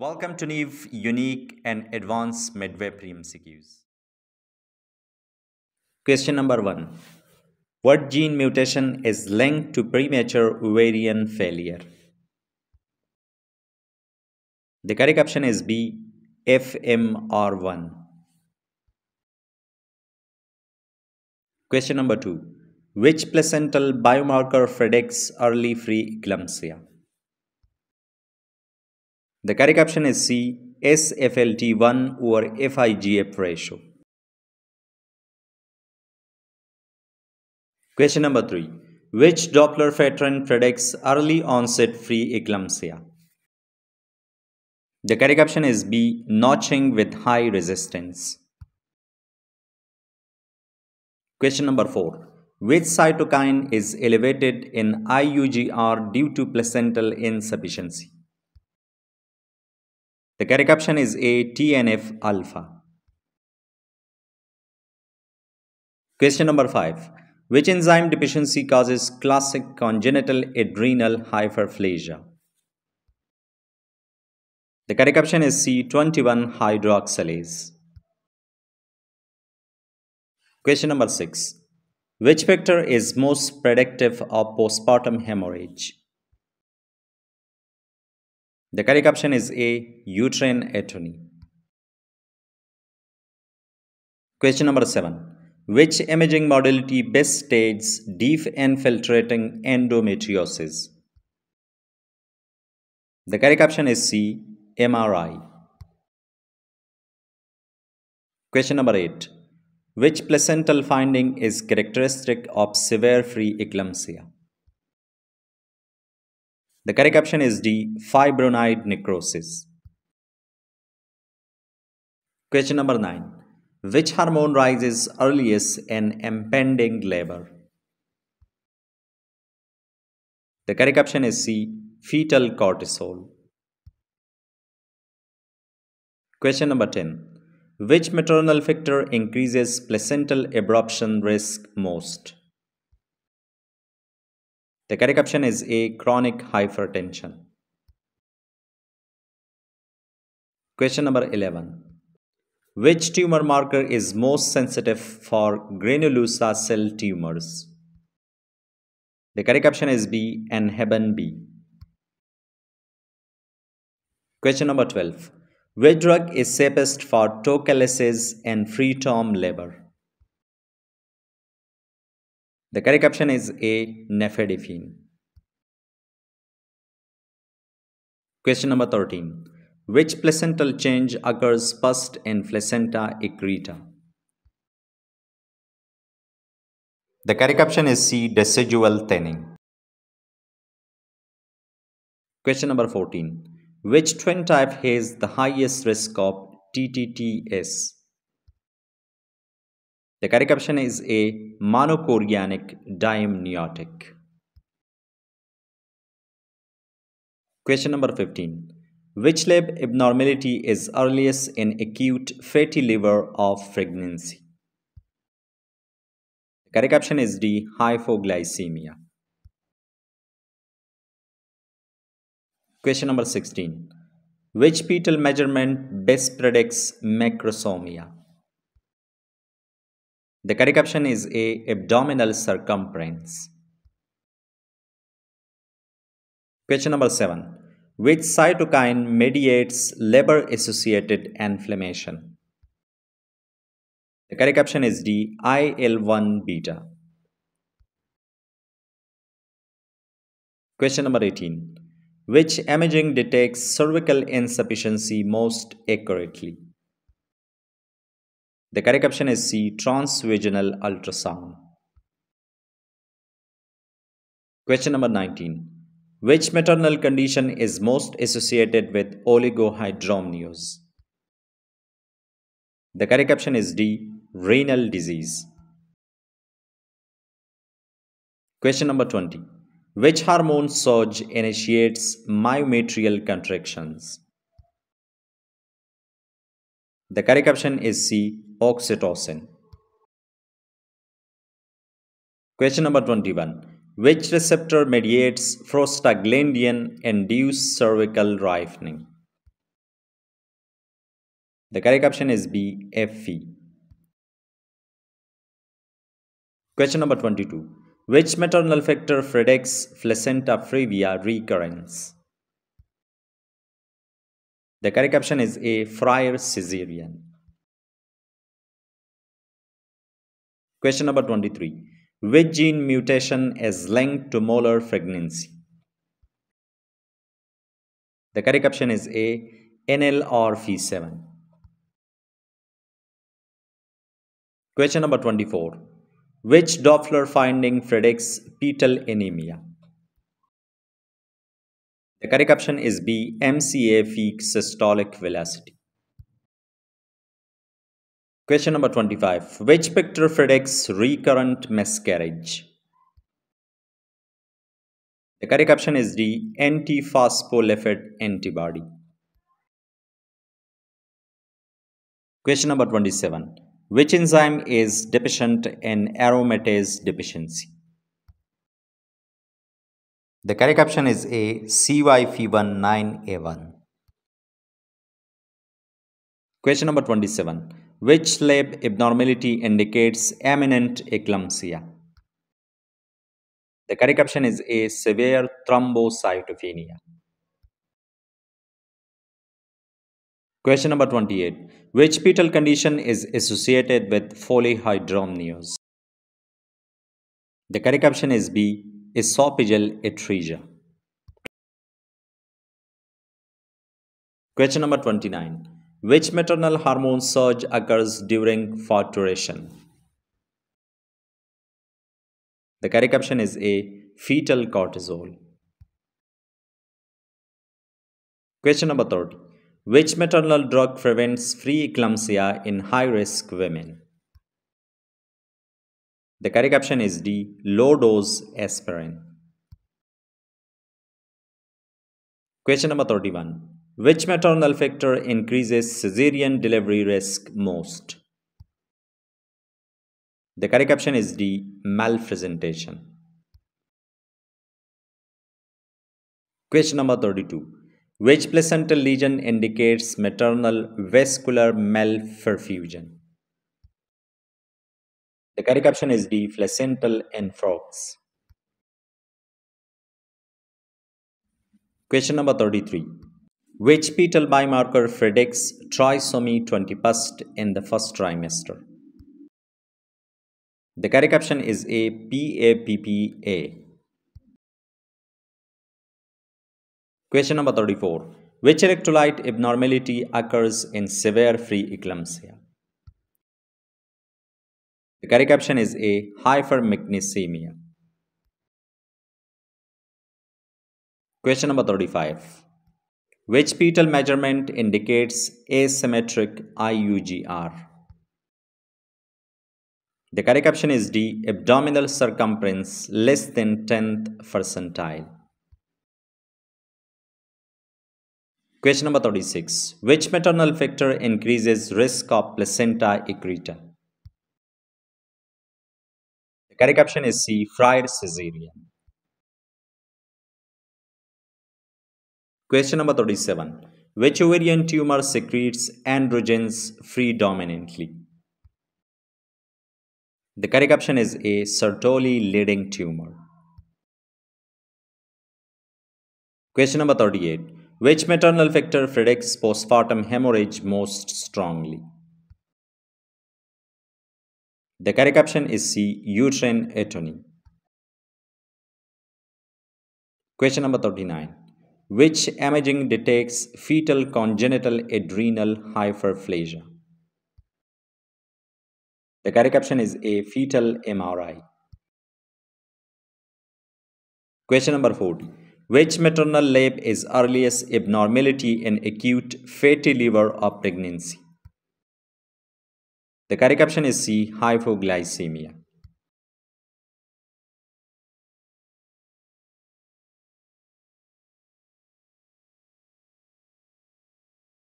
Welcome to Neve Unique and Advanced Midwifery MCQs. Question number 1. What gene mutation is linked to premature ovarian failure? The correct option is B. FMR1. Question number 2. Which placental biomarker predicts early free preeclampsia? The correct option is C. SFLT1 over PlGF ratio. Question number 3. Which Doppler pattern predicts early onset preeclampsia? The correct option is B. Notching with high resistance. Question number 4. Which cytokine is elevated in IUGR due to placental insufficiency? The correct option is A. TNF alpha. Question number 5. Which enzyme deficiency causes classic congenital adrenal hyperplasia? The correct option is C21 hydroxylase. Question number 6. Which factor is most predictive of postpartum hemorrhage? The correct option is A. Uterine atony. Question number 7. Which imaging modality best states deep infiltrating endometriosis? The correct option is C. MRI. Question number 8. Which placental finding is characteristic of severe preeclampsia? The correct option is D. Fibrinoid necrosis. Question number 9. Which hormone rises earliest in impending labor? The correct option is C. Fetal cortisol. Question number 10. Which maternal factor increases placental abruption risk most? The correct option is A. Chronic hypertension. Question number 11. Which tumor marker is most sensitive for granulosa cell tumors? The correct option is B. Inhibin B. Question number 12. Which drug is safest for tocolysis and preterm labor? The correct option is A. Nifedipine. Question number 13. Which placental change occurs first in placenta accreta? The correct option is C. Decidual thinning. Question number 14. Which twin type has the highest risk of TTTS? The correct option is A. Monochorionic diamniotic. Question number 15. Which lab abnormality is earliest in acute fatty liver of pregnancy? The correct option is D. Hypoglycemia. Question number 16. Which fetal measurement best predicts macrosomia? The correct option is A. Abdominal circumference. Question number 7. Which cytokine mediates labor-associated inflammation? The correct option is D. IL-1 beta. Question number 18. Which imaging detects cervical insufficiency most accurately? The correct option is C. Transvaginal ultrasound. Question number 19. Which maternal condition is most associated with oligohydramnios? The correct option is D. Renal disease. Question number 20. Which hormone surge initiates myometrial contractions? The correct option is C oxytocin. Question number 21. Which receptor mediates prostaglandin induced cervical ripening? The correct option is B. Fe. Question number 22. Which maternal factor predicts placenta previa recurrence? The correct option is A. Prior cesarean. Question number 23. Which gene mutation is linked to molar pregnancy? The correct option is A. NLRP7. Question number 24. Which Doppler finding predicts fetal anemia? The correct option is B. MCA peak systolic velocity. Question number 25. Which picture predicts recurrent miscarriage? The correct option is D. Antiphospholipid antibody. Question number 27. Which enzyme is deficient in aromatase deficiency? The correct option is A. CYP19A1. Question number 27. Which lab abnormality indicates imminent eclampsia? The correct option is A. Severe thrombocytopenia. Question number 28. Which fetal condition is associated with polyhydramnios? The correct option is B esophageal atresia. Question number 29. Which maternal hormone surge occurs during parturition? The correct option is A. Fetal cortisol. Question number 30. Which maternal drug prevents preeclampsia in high risk women? The correct option is D. Low dose aspirin. Question number 31. Which maternal factor increases cesarean delivery risk most? The correct option is D. Malpresentation. Question number 32. Which placental lesion indicates maternal vascular malperfusion? The correct option is D. Placental infarcts. Question number 33. Which fetal biomarker predicts trisomy 21st in the first trimester? The correct option is A. PAPPA. Question number 34. Which electrolyte abnormality occurs in severe preeclampsia? The correct option is A. Hypermagnesemia. Question number 35. Which fetal measurement indicates asymmetric IUGR? The correct option is D. Abdominal circumference less than 10th percentile. Question number 36. Which maternal factor increases risk of placenta accreta? Correct option is C. Prior cesarean. Question number 37. Which ovarian tumor secretes androgens predominantly? The correct option is A. Sertoli-Leydig tumor. Question number 38. Which maternal factor predicts postpartum hemorrhage most strongly? The correct option is C. Uterine atony. Question number 39. Which imaging detects fetal congenital adrenal hyperplasia? The correct option is A. Fetal MRI. Question number 40. Which maternal lab is earliest abnormality in acute fatty liver of pregnancy? The correct option is C. Hypoglycemia.